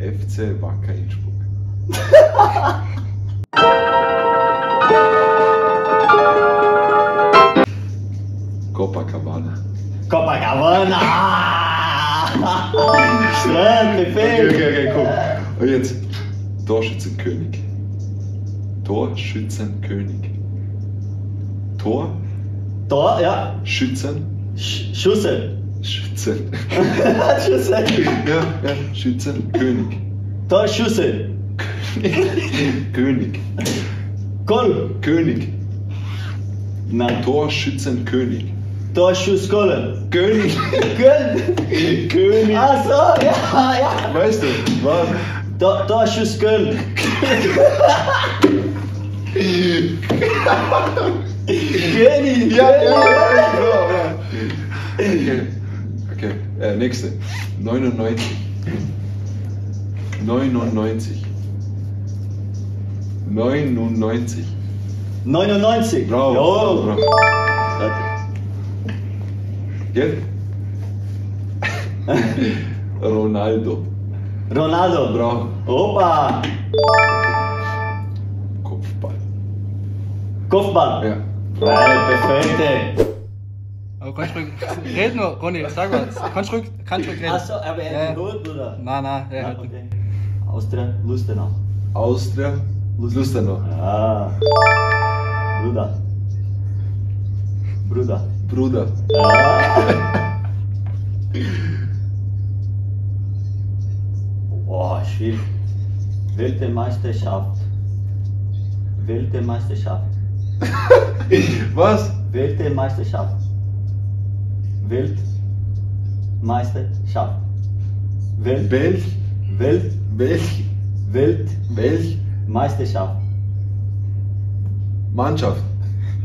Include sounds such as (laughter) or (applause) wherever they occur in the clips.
FC Wacker Innsbruck. (laughs) Copacabana. Copacabana! (laughs) Strand, Okay, perfekt! okay, okay, cool. Und jetzt Torschützenkönig. Torschützenkönig. Tor, Da, ja. Schützen, Sch Schüssel. Schützen. Schüssel. (laughs) ja, ja, Schützenkönig. Da Schüssel. (laughs) König. Goal. König. Nein. Torschützenkönig. Da Schusskolle. König. Goal. König. (laughs) Ach so, ja, ja. Weißt du, was? Da, da Schusskoll. König. Ja, ja, ja, ja, ja. Okay, okay. Äh, nächste. 99. 99. 99. 99. Bravo. Jo. bravo. Gell? (laughs) Ronaldo. Ronaldo. Bravo. Opa. Kopfball. Kopfball. Ja. Hey, perfekt. Aber kannst du ruhig, red nur, Ronny, sag was. Kannst du ruhig, kannst du ruhig reden. Achso, aber er Ja. hat geholt, oder? Nein, nein, er Ja, hat okay. Austria, Lustenau. Austria. Lustenau. Ja. Bruder. Bruder. Bruder. Ja. Boah, schwierig. Weltmeisterschaft. Weltmeisterschaft. (laughs) Was? Weltmeisterschaft. Weltmeisterschaft. Welt, Welch? Welt, Welch? Welch? Weltmeisterschaft. Mannschaft.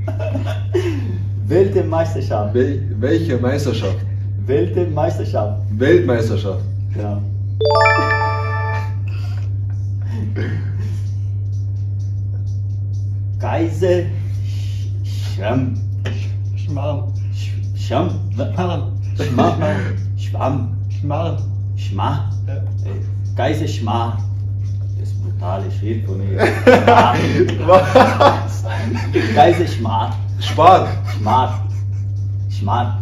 (laughs) Weltmeisterschaft. Wel welche Meisterschaft? Weltmeisterschaft. Weltmeisterschaft. Ja. (laughs) Geise Schwamm. Schmarrn. Sch- Schwamm. Schmarrn. Schwamm. Schwamm. Schmarrn. Schma. Ja. Äh, Geise Schma. Das ist brutale Schrift von mir. Was? (laughs) Geise Schma. Spar. Schma. Schma.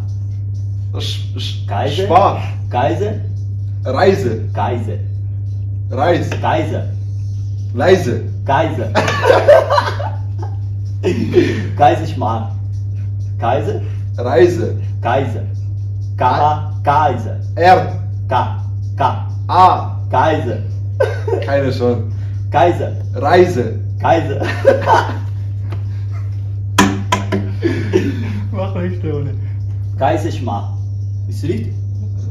Sch Sch Geise. Spar. Geise. Reise. Geise. Reis. Geise. Leise. Geise. (laughs) Geise Schmarrn. Geise. Reise. Geise. K. Geise. R. K. K. A. Geise. Keine schon. Geise. Reise. Geise. (laughs) Mach nicht, Ronny. Geise Schmarrn. Ist richtig?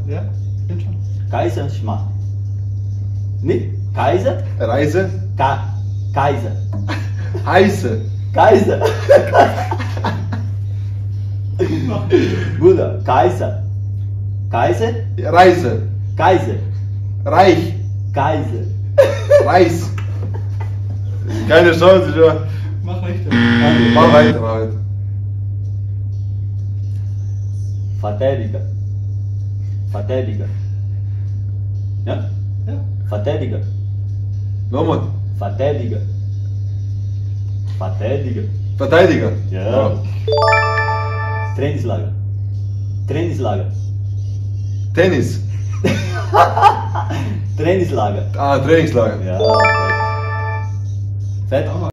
Ja, stimmt schon. Geise Schmarrn. Nicht? Geise. Reise. Ge Geise. Heiße. Geise. (laughs) Bruder. Geise. Geise. Reise. Geise. Reich. Geise. Reis. Keine Chance, ja. Mach nicht. Mach weiter, mach weiter. Verteidiger. Verteidiger. Ja? Ja. Verteidiger. Nochmal. Verteidiger. Verteidiger. Verteidiger. Ja. Trainingslager. Trainingslager. Tennis. (laughs) Trainingslager. Ah, Trainingslager. Ja. Fett.